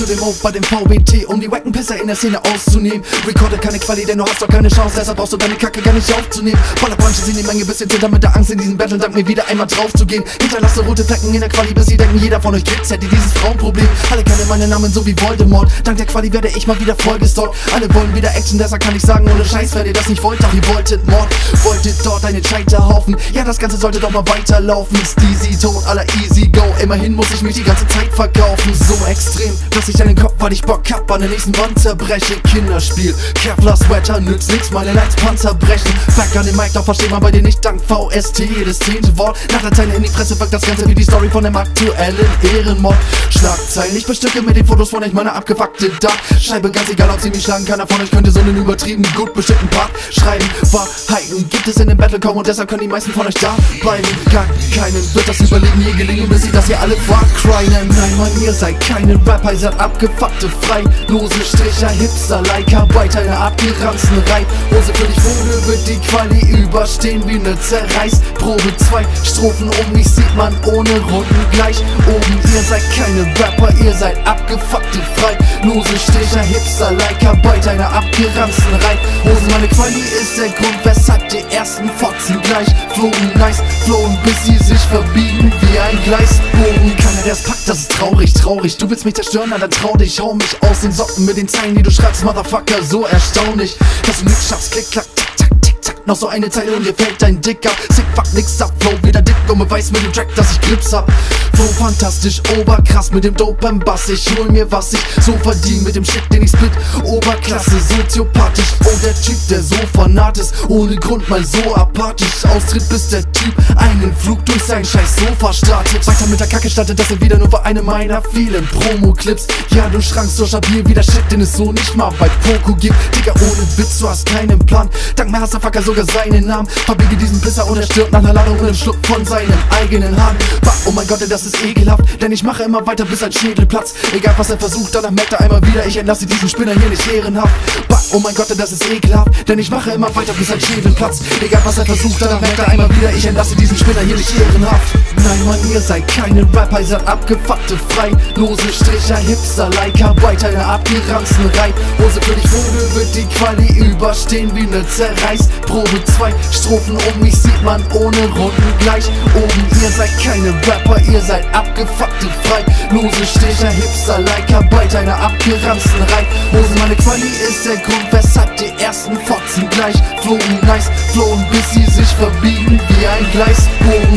zu dem Move bei dem VBT, um die Wackenpisser in der Szene auszunehmen. Recorde keine Quali, denn du hast doch keine Chance, deshalb brauchst du deine Kacke gar nicht aufzunehmen. Voller Punches in die Menge, bisschen zitter mit der Angst in diesem Battle, dank mir wieder einmal drauf zu gehen. Hinterlasse rote Flecken in der Quali, bis sie denken, jeder von euch Kids hätte dieses Frauenproblem. Alle kennen meinen Namen so wie Voldemort. Dank der Quali werde ich mal wieder vollgestalkt. Alle wollen wieder Action, deshalb kann ich sagen, ohne Scheiß, wenn ihr das nicht wollt, doch ihr wolltet Mord. Wolltet dort einen Scheiterhaufen. Ja, das Ganze sollte doch mal weiterlaufen. Steezy, Ton aller Easy Go. Immerhin muss ich mich die ganze Zeit verkaufen. So extrem, dass ich deinen Kopf, weil ich Bock hab, an der nächsten Wand zerbreche. Kinderspiel, Kevlar Sweater, nützt nix, meine Lights Panzer brechen. Back an den Mic, doch versteht man bei dir nicht dank VST. Jedes zehnte Wort nach der Zeile in die Fresse wirkt das Ganze wie die Story von dem aktuellen Ehrenmord. Schlagzeilen, ich bestücke mit den Fotos von euch meine abgefuckte Dachscheibe. Ganz egal, ob sie mich schlagen, keiner von euch könnte so einen übertrieben gut bestimmten Part schreiben. Wahrheiten gibt es in dem Battle kaum und deshalb können die meisten von euch da bleiben. Gar keinen wird das Überleben je gelingen, bis sie das hier alle vercrimen. Nein, Mann, ihr seid keine Rapper, ihr seid abgefuckte, freilose Stricher, Hipster, like Arbeiter, eine abgeranzten Reihe. Hose für die Vogel wird die Quali überstehen wie ne Zerreißprobe. Zwei Strophen um mich sieht man ohne Runden gleich oben. Ihr seid keine Rapper, ihr seid abgefuckte, freilose Stricher, Hipster, like Arbeiter, eine abgeranzten Reihe. Hosen, meine Quali ist der Grund, weshalb die ersten Fotzen gleich flogen, nice, flohen, bis sie sich verbiegen wie ein Gleisbogen. Keiner, der es packt, das ist traurig, traurig. Du willst mich zerstören, dann trau dich, hau mich aus den Socken mit den Zeilen, die du schreibst, Motherfucker, so erstaunlich, dass du nix schaffst, klick, klack, Noch so eine Zeile und dir fällt dein Dick ab. Sick, fuck, nix ab, Flow wieder dick und beweis mit dem Track, dass ich Grips hab. Flow fantastisch, oberkrass mit dem dopen Bass. Ich hol mir, was ich so verdien mit dem Shit, den ich split. Oberklasse, soziopathisch. Oh, der Typ, der so fanat ist, ohne Grund mal so apathisch austritt, bis der Typ einen Flug durch sein scheiß Sofa startet. Weiter mit der Kacke startet, das sind wieder nur für eine meiner vielen Promo-Clips. Ja, du schrankst so stabil wie der Shit, den es so nicht mal bei Poco gibt. Digga, ohne Witz, du hast keinen Plan. Dank mir Hasserfucker sogar seinen Namen. Verbiege diesen Pisser und er stirbt nach einer Ladung und einem Schluck von seinem eigenen. Bah, oh mein Gott, das ist ekelhaft, denn ich mache immer weiter bis ein Schädel platzt. Egal was er versucht, danach merkt er einmal wieder, ich entlasse diesen Spinner hier nicht ehrenhaft. Oh mein Gott, das ist ekelhaft, denn ich mache immer weiter bis ein Schädel platzt. Egal was er versucht, danach merkt er einmal wieder, ich entlasse diesen Spinner hier nicht ehrenhaft. Nein, Mann, ihr seid keine Rapper, ihr seid abgefuckte, freilose Stricher, Hipster, like Arbeiter, eine abgeranzten Reihe. Hose für dich Vogel wird die Quali überstehen wie ne Zerreißprobe. Zwei Strophen um mich sieht man ohne Runden gleich oben. Ihr seid keine Rapper, ihr seid abgefuckte, freilose Stricher, Hipster, like Arbeiter, eine abgeranzten Reihe. Hosen, meine Quali ist der Grund, weshalb die ersten Fotzen gleich flogen, nice, flohen, bis sie sich verbiegen wie ein Gleisbogen.